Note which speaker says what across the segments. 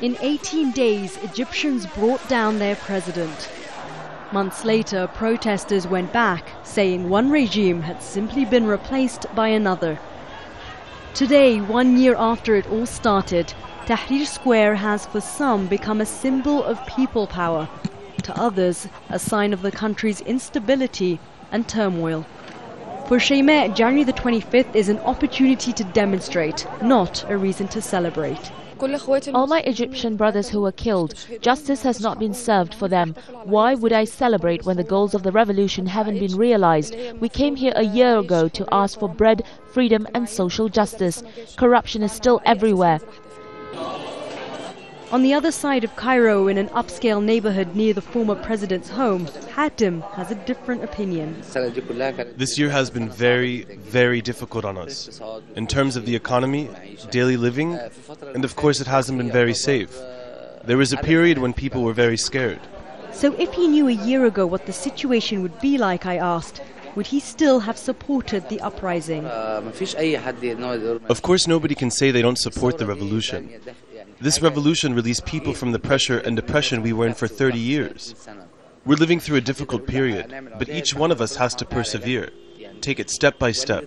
Speaker 1: In 18 days, Egyptians brought down their president. Months later, protesters went back, saying one regime had simply been replaced by another. Today, one year after it all started, Tahrir Square has for some become a symbol of people power, to others, a sign of the country's instability and turmoil. For Sheimeh, January the 25th is an opportunity to demonstrate, not a reason to celebrate.
Speaker 2: All my Egyptian brothers who were killed, justice has not been served for them. Why would I celebrate when the goals of the revolution haven't been realized? We came here a year ago to ask for bread, freedom and social justice. Corruption is still everywhere.
Speaker 1: On the other side of Cairo, in an upscale neighborhood near the former president's home, Hatem has a different opinion.
Speaker 3: This year has been very, very difficult on us. In terms of the economy, daily living, and of course it hasn't been very safe. There was a period when people were very scared.
Speaker 1: So if he knew a year ago what the situation would be like, I asked, would he still have supported the uprising?
Speaker 3: Of course nobody can say they don't support the revolution. This revolution released people from the pressure and depression we were in for 30 years. We're living through a difficult period, but each one of us has to persevere. Take it step by step.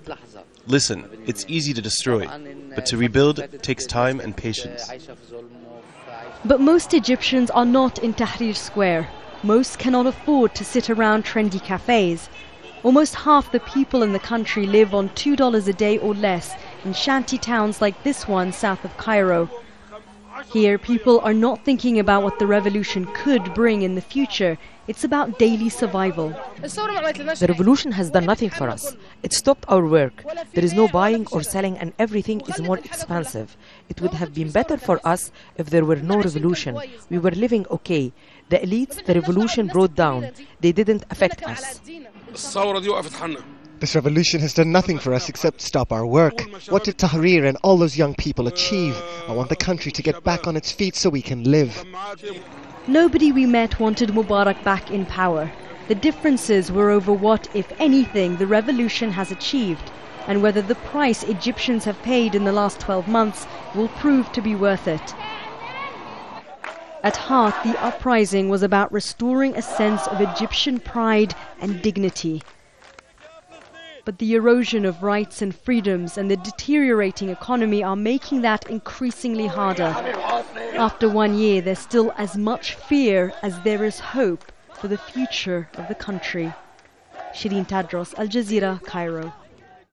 Speaker 3: Listen, it's easy to destroy, but to rebuild takes time and patience.
Speaker 1: But most Egyptians are not in Tahrir Square. Most cannot afford to sit around trendy cafes. Almost half the people in the country live on $2 a day or less in shanty towns like this one south of Cairo. Here, people are not thinking about what the revolution could bring in the future. It's about daily survival.
Speaker 4: The revolution has done nothing for us. It stopped our work. There is no buying or selling, and everything is more expensive. It would have been better for us if there were no revolution. We were living okay. The elites the revolution brought down. They didn't affect us.
Speaker 5: This revolution has done nothing for us except stop our work. What did Tahrir and all those young people achieve? I want the country to get back on its feet so we can live.
Speaker 1: Nobody we met wanted Mubarak back in power. The differences were over what, if anything, the revolution has achieved, and whether the price Egyptians have paid in the last 12 months will prove to be worth it. At heart, the uprising was about restoring a sense of Egyptian pride and dignity but the erosion of rights and freedoms and the deteriorating economy are making that increasingly harder. After one year, there's still as much fear as there is hope for the future of the country. Sherine Tadros, Al Jazeera, Cairo.